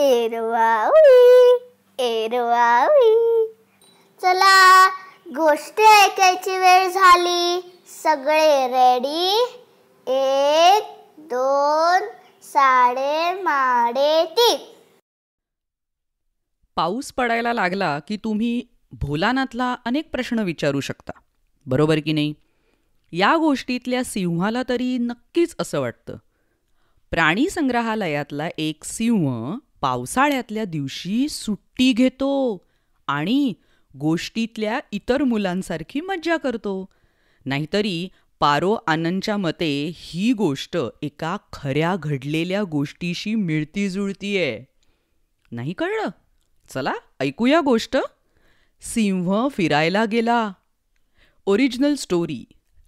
एरवावी एरवावी. चला गोष्ट ऐकायची वेळ झाली. सगळे रेडी एक दोन साडे माडे तीन. पाऊस पडायला लागला की तुम्ही भोलानाथला अनेक प्रश्न विचारू शकता. बरोबर की नाही? या गोष्टीतल्या सिंहाला तरी नक्कीच असं वाटतं. प्राणी संग्रहालयातला एक सिंह पावसाळ्यातल्या दिवशी सुट्टी घेतो आणि गोष्टीतल्या इतर मुलांसारखी मज्जा करतो. नाहीतरी पारो आनंदच्या मते ही गोष्ट एका खऱ्या घडलेल्या गोष्टीशी मिळती जुळती आहे नाही कळलं? चला ऐकूया गोष्ट. सिंह फिरायला गेला. Original story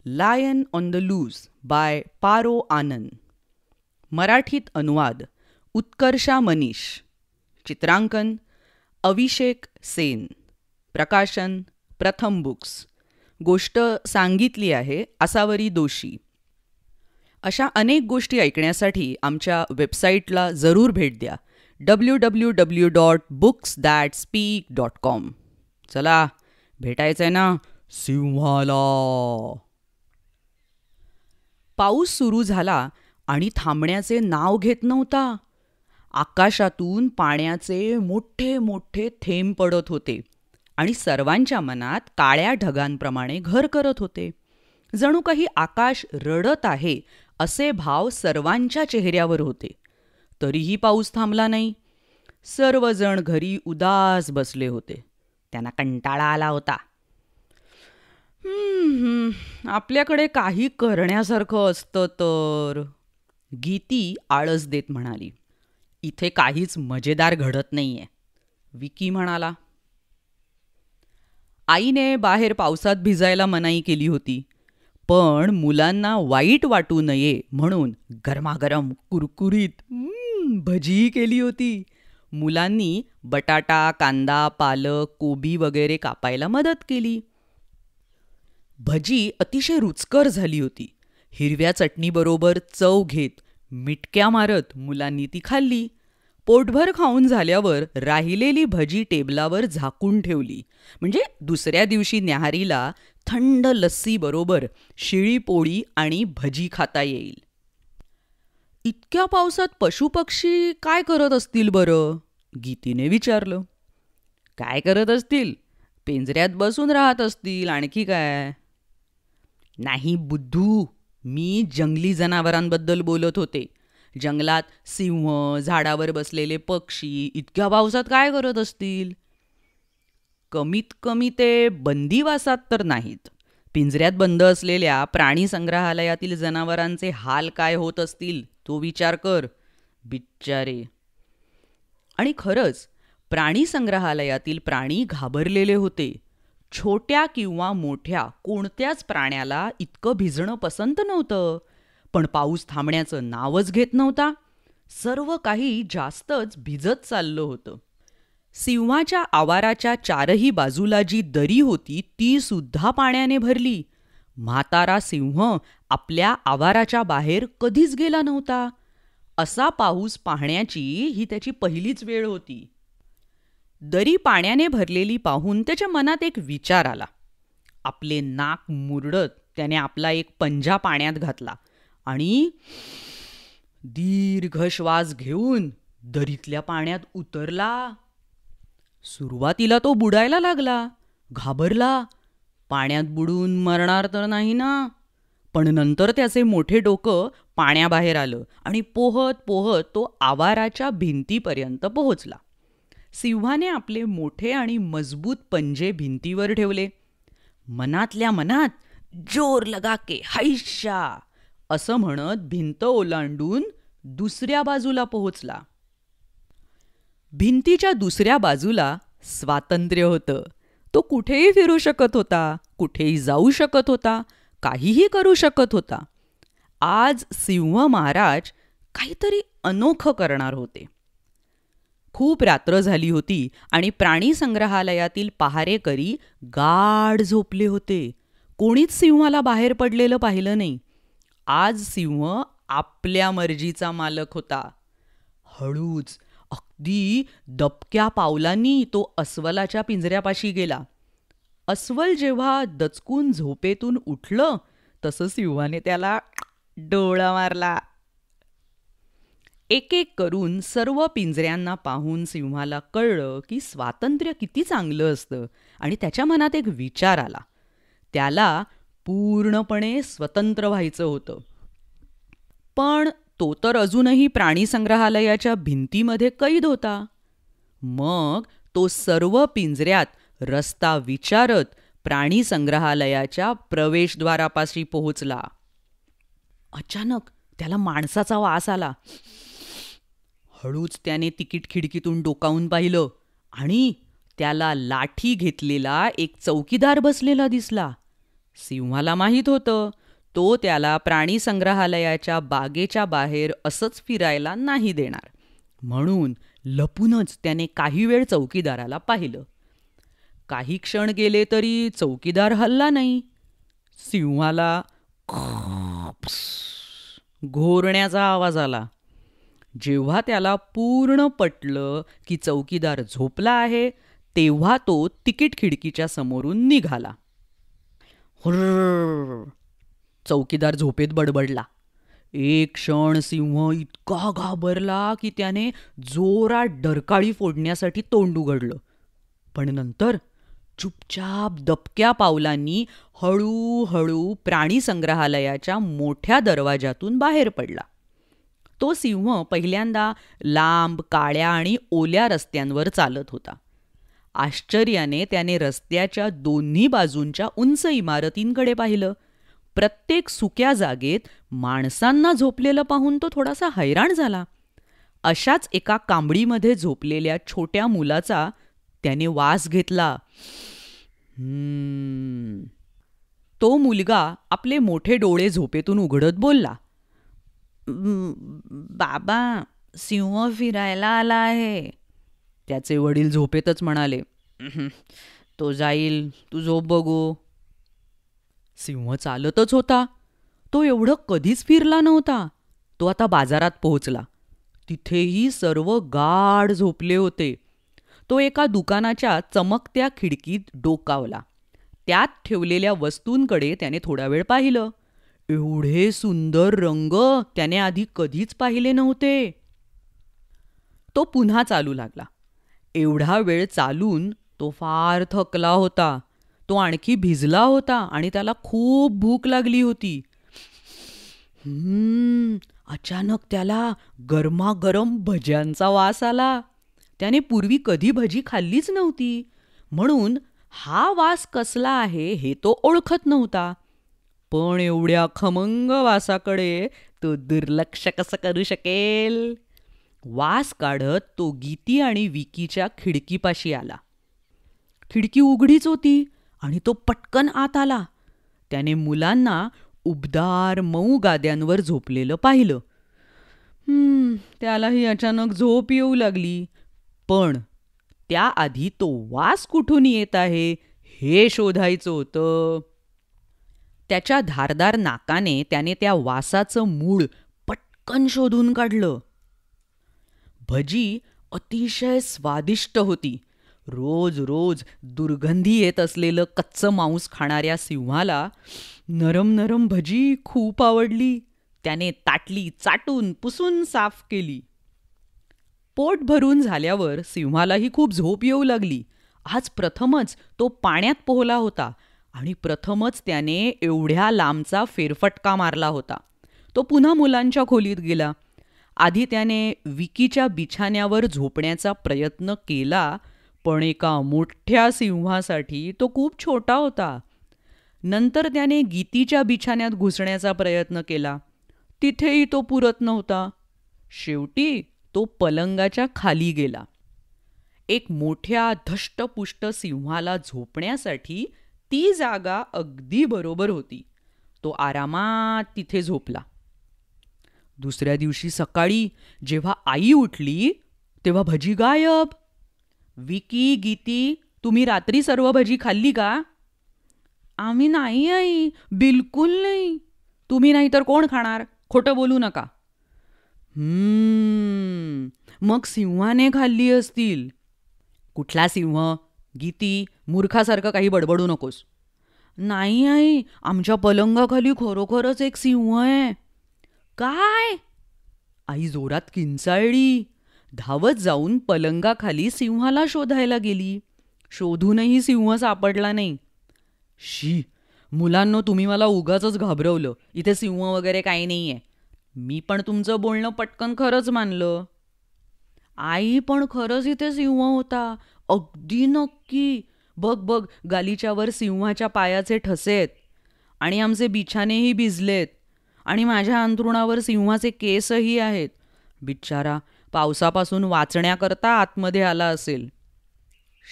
lion on the loose by Paro Anand. मराठीत अनुवाद उत्कर्षा मनीष. चित्रांकन अभिषेक सेन. प्रकाशन प्रथम बुक्स. गोष्ट सांगितली आहे आसावरी दोषी. अशा अनेक गोष्टी ऐकण्यासाठी आमच्या वेबसाईटला जरूर भेट द्या. W W W dot books that speak dot com चला भेटायचं आहे ना? सिंहाला. पाऊस सुरू झाला आणि थांबण्याचे नाव घेत नव्हता. आकाशातून पाण्याचे मोठे मोठे थेंब पडत होते आणि सर्वांच्या मनात काळ्या ढगांप्रमाणे घर करत होते. जणू काही आकाश रडत आहे असे भाव सर्वांच्या चेहऱ्यावर होते. तरीही पाऊस थांबला नाही. सर्वजण घरी उदास बसले होते. त्यांना कंटाळा आला होता. आपल्याकडे काही करण्यासारखं असतं तर गीती आळस देत म्हणाली. इथे काहीच मजेदार घडत नाहीये. विकी म्हणाला आईने बाहेर पावसात भिजायला मनाई केली होती पण मुलांना वाईट वाटू नये म्हणून गरमागरम कुरकुरीत भजी भजीही केली होती. मुलांनी बटाटा कांदा पालक कोबी वगैरे कापायला मदत केली. भजी अतिशय रुचकर झाली होती. हिरव्या चटणीबरोबर चव घेत मिटक्या मारत मुलांनी ती खाल्ली. पोटभर खाऊन झाल्यावर राहिलेली भजी टेबलावर झाकून ठेवली. म्हणजे दुसऱ्या दिवशी न्याहारीला थंड लस्सीबरोबर शिळी पोळी आणि भजी खाता येईल. इतक्या पावसात पशुपक्षी काय करत असतील बरं? गीतीने विचारलं. काय करत असतील? पिंजऱ्यात बसून राहत असतील आणखी काय? नाही बुद्धू. मी जंगली जनावरांबद्दल बोलत होते. जंगलात सिंह झाडावर बसलेले पक्षी इतक्या पावसात काय करत असतील? कमीत कमी ते बंदीवासात तर नाहीत. पिंजऱ्यात बंद असलेल्या प्राणी संग्रहालयातील जनावरांचे हाल काय होत असतील तो विचार कर बिच्चारे. आणि खरंच प्राणी संग्रहालयातील प्राणी घाबरलेले होते. छोट्या किंवा मोठ्या कोणत्याच प्राण्याला इतकं भिजणं पसंत नव्हतं. पण पाऊस थांबण्याचं नावच घेत नव्हता. सर्व काही जास्तच भिजत चाललं होतं. सिंहाच्या आवाराच्या चारही बाजूला जी दरी होती ती सुद्धा पाण्याने भरली. म्हातारा सिंह आपल्या आवाराच्या बाहेर कधीच गेला नव्हता. असा पाऊस पाहण्याची ही त्याची पहिलीच वेळ होती. दरी पाण्याने भरलेली पाहून त्याच्या मनात एक विचार आला. आपले नाक मुरडत त्याने आपला एक पंजा पाण्यात घातला आणि दीर्घ श्वास घेऊन दरीतल्या पाण्यात उतरला. सुरुवातीला तो बुडायला लागला घाबरला. पाण्यात बुडून मरणार तर नाही ना? पण नंतर त्याचे मोठे डोकं पाण्याबाहेर आलं आणि पोहत पोहत तो आवाराच्या भिंतीपर्यंत पोहोचला. सिंहाने आपले मोठे आणि मजबूत पंजे भिंतीवर ठेवले. मनातल्या मनात जोर लगा के हैशा असं म्हणत भिंत ओलांडून दुसऱ्या बाजूला पोहोचला. भिंतीच्या दुसऱ्या बाजूला स्वातंत्र्य होतं. तो कुठेही फिरू शकत होता कुठेही जाऊ शकत होता काहीही करू शकत होता. आज सिंह महाराज काहीतरी अनोखं करणार होते. खूप रात्र झाली होती आणि प्राणी संग्रहालयातील पहारेकरी गाढ झोपले होते. कोणीच सिंहाला बाहेर पडलेलं पाहिलं नाही. आज सिंह आपल्या मर्जीचा मालक होता. हळूच अगदी दबक्या पावलांनी तो अस्वलाच्या पिंजऱ्यापाशी गेला. अस्वल जेव्हा दचकून झोपेतून उठलं तसं सिंहाने त्याला डोळा मारला. एक एक करून सर्व पिंजऱ्यांना पाहून सिंहाला कळलं की स्वातंत्र्य किती चांगलं असतं आणि त्याच्या मनात एक विचार आला. त्याला पूर्णपणे स्वतंत्र व्हायचं होतं. पण तो तर अजूनही प्राणी संग्रहालयाच्या भिंतीमध्ये कैद होता. मग तो सर्व पिंजऱ्यात रस्ता विचारत प्राणी संग्रहालयाच्या प्रवेशद्वारापाशी पोहोचला. अचानक त्याला माणसाचा वास आला. हळूच त्याने तिकीट खिडकीतून डोकावून पाहिलं आणि त्याला लाठी घेतलेला एक चौकीदार बसलेला दिसला. सिंहाला माहीत होतं तो त्याला प्राणी संग्रहालयाच्या बागेच्या बाहेर असंच फिरायला नाही देणार. म्हणून लपूनच त्याने काही वेळ चौकीदाराला पाहिलं. काही क्षण गेले तरी चौकीदार हल्ला नाही. सिंहाला घोरण्याचा आवाज आला. जेव्हा त्याला पूर्ण पटलं की चौकीदार झोपला आहे तेव्हा तो तिकीट खिडकीच्या समोरून निघाला. हुर्र! चौकीदार झोपेत बडबडला. एक क्षण सिंह इतका घाबरला की त्याने जोरात डरकाळी फोडण्यासाठी तोंड उघडलं. पण नंतर चुपचाप दबक्या पावलांनी हळूहळू प्राणी संग्रहालयाच्या मोठ्या दरवाजातून बाहेर पडला. तो सिंह पहिल्यांदा लांब काळ्या आणि ओल्या रस्त्यांवर चालत होता. आश्चर्याने त्याने रस्त्याच्या दोन्ही बाजूंच्या उंच इमारतींकडे पाहिलं. प्रत्येक सुक्या जागेत माणसांना झोपलेलं पाहून तो थोडासा हैराण झाला. अशाच एका कांबडीमध्ये झोपलेल्या छोट्या मुलाचा त्याने वास घेतला. तो मुलगा आपले मोठे डोळे झोपेतून उघडत बोलला. बाबा सिंह फिरायला आला आहे. त्याचे वडील झोपेतच म्हणाले तो जाईल तू झोप बघू. सिंह चालतच होता. तो एवढं कधीच फिरला नव्हता. तो आता बाजारात पोहोचला. तिथेही सर्व गाढ झोपले होते. तो एका दुकानाच्या चमकत्या खिडकीत डोकावला. त्यात ठेवलेल्या वस्तूंकडे त्याने थोडा वेळ पाहिलं. एवढे सुंदर रंग त्याने आधी कधीच पाहिले नव्हते. तो पुन्हा चालू लागला. एवढा वेळ चालून तो फार थकला होता. तो आणखी भिजला होता आणि त्याला खूप भूक लागली होती. हम्म, अचानक त्याला गरमागरम भज्यांचा वास आला. त्याने पूर्वी कधी भजी खाल्लीच नव्हती. म्हणून हा वास कसला आहे हे तो ओळखत नव्हता. पण एवढ्या खमंग वासाकडे तो दुर्लक्ष कसं करू शकेल? वास काढत तो गीती आणि विकीच्या खिडकीपाशी आला. खिडकी उघडीच होती आणि तो पटकन आत आला. त्याने मुलांना उबदार मऊ गाद्यांवर झोपलेलं पाहिलं. हम्म, त्यालाही अचानक झोप येऊ लागली. पण त्याआधी तो वास कुठून येत आहे हे शोधायचं होतं. त्याच्या धारदार नाकाने त्याने त्या वासाचं मूळ पटकन शोधून काढलं. भजी अतिशय स्वादिष्ट होती. रोज रोज दुर्गंधी येत असलेलं कच्चं मांस खाणाऱ्या सिंहाला नरम नरम भजी खूप आवडली. त्याने ताटली चाटून पुसून साफ केली. पोट भरून झाल्यावर सिंहालाही खूप झोप येऊ लागली. आज प्रथमच तो पाण्यात पोहला होता. आणि प्रथमच त्याने एवढ्या लांबचा फेरफटका मारला होता. तो पुन्हा मुलांच्या खोलीत गेला. आधी त्याने विकीच्या बिछाण्यावर झोपण्याचा प्रयत्न केला पण एका मोठ्या सिंहासाठी तो खूप छोटा होता. नंतर त्याने गीतीच्या बिछाण्यात घुसण्याचा प्रयत्न केला. तिथेही तो पुरत नव्हता. शेवटी तो पलंगाच्या खाली गेला. एक मोठ्या धष्टपुष्ट सिंहाला झोपण्यासाठी ती जागा अगदी बरोबर होती. तो आरामात तिथे झोपला. दुसऱ्या दिवशी सकाळी जेव्हा आई उठली तेव्हा भजी गायब. विकी गीती तुम्ही रात्री सर्व भजी खाल्ली का? आम्ही नाही आई. बिलकुल नाही. तुम्ही नाही तर कोण खाणार? खोटं बोलू नका. हम्म, मग सिंहाने खाल्ली असतील. कुठला सिंह? गीती मूर्खासारखं काही बडबडू नकोस. नाही आई आमच्या पलंगाखाली खरोखरच एक सिंह आहे. काय? आई जोरात किंचाळली. धावत जाऊन पलंगाखाली सिंहाला शोधायला गेली. शोधूनही सिंह सापडला नाही. शी मुलांनो तुम्ही मला उगाच घाबरवलं. इथे सिंह वगैरे काही नाही आहे मी पण तुमचं बोलणं पटकन खरंच मानलं. आई पण खरंच इथे सिंह होता. अगदी नक्की. बघ बघ गालीच्यावर सिंहाच्या पायाचे ठसे आहेत आणि आमचे बिछानेही भिजलेत. आणि माझ्या अंथरुणावर सिंहाचे केसही आहेत. बिचारा पावसापासून वाचण्याकरता आतमध्ये आला असेल.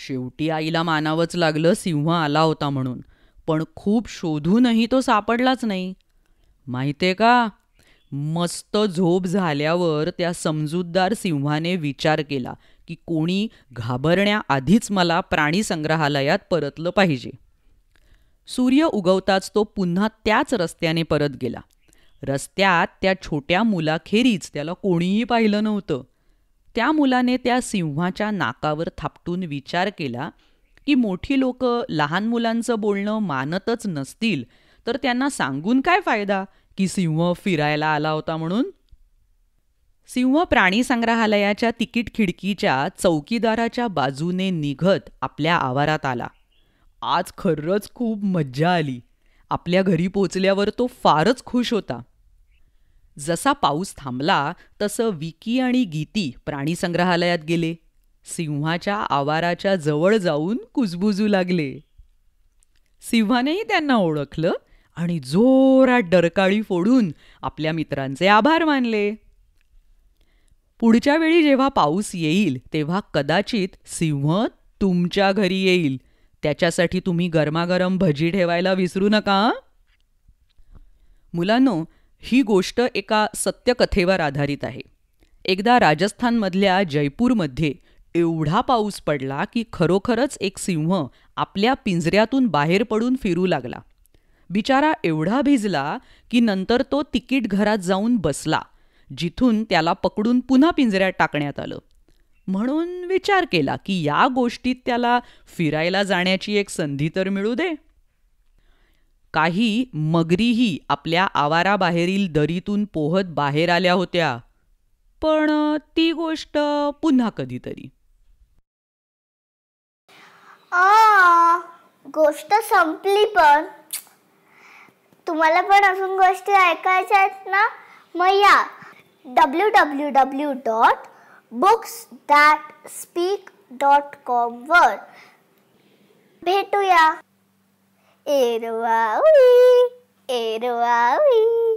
शेवटी आईला मानावंच लागलं सिंह आला होता म्हणून. पण खूप शोधूनही तो सापडलाच नाही. माहितीये का? मस्त झोप झाल्यावर त्या समजूतदार सिंहाने विचार केला. की कोणी घाबरण्याआधीच मला प्राणी संग्रहालयात परतलं पाहिजे. सूर्य उगवताच तो पुन्हा त्याच रस्त्याने परत गेला. रस्त्यात त्या छोट्या मुलाखेरीज त्याला कोणीही पाहिलं नव्हतं. त्या मुलाने त्या सिंहाच्या नाकावर थापटून विचार केला की मोठी लोक लहान मुलांचं बोलणं मानतच नसतील तर त्यांना सांगून काय फायदा की सिंह फिरायला आला होता म्हणून? सिंह प्राणी संग्रहालयाच्या तिकीट खिडकीच्या चौकीदाराच्या बाजूने निघत आपल्या आवारात आला. आज खरंच खूप मज्जा आली. आपल्या घरी पोचल्यावर तो फारच खुश होता. जसा पाऊस थांबला तसं विकी आणि गीती प्राणी संग्रहालयात गेले. सिंहाच्या आवाराच्या जवळ जाऊन कुजबुजू लागले. सिंहानेही त्यांना ओळखलं आणि जोरात डरकाळी फोडून आपल्या मित्रांचे आभार मानले. पुढच्या वेळी जेव्हा पाऊस येईल तेव्हा कदाचित सिंह तुमच्या घरी येईल. त्याच्यासाठी तुम्ही गरमागरम भजी ठेवायला विसरू नका मुलांनो ही गोष्ट एका सत्यकथेवर आधारित आहे. एकदा राजस्थानमधल्या जयपूरमध्ये एवढा पाऊस पडला की खरोखरच एक सिंह आपल्या पिंजऱ्यातून बाहेर पडून फिरू लागला. बिचारा एवढा भिजला की नंतर तो तिकीट घरात जाऊन बसला. जिथून त्याला पकडून पुन्हा पिंजऱ्यात टाकण्यात आलं. म्हणून विचार केला की या गोष्टीत त्याला फिरायला जाण्याची एक संधी तर मिळू दे. काही मगरीही आपल्या आवाराबाहेरील दरीतून पोहत बाहेर आल्या होत्या. पण ती गोष्ट पुन्हा कधीतरी. आ गोष्ट संपली पण. तुम्हाला पण अजून गोष्टी ऐकायच्या आहेत ना? मग या. W W W dot books that speak dot com वर भेटूया. एरवावी एरवावी.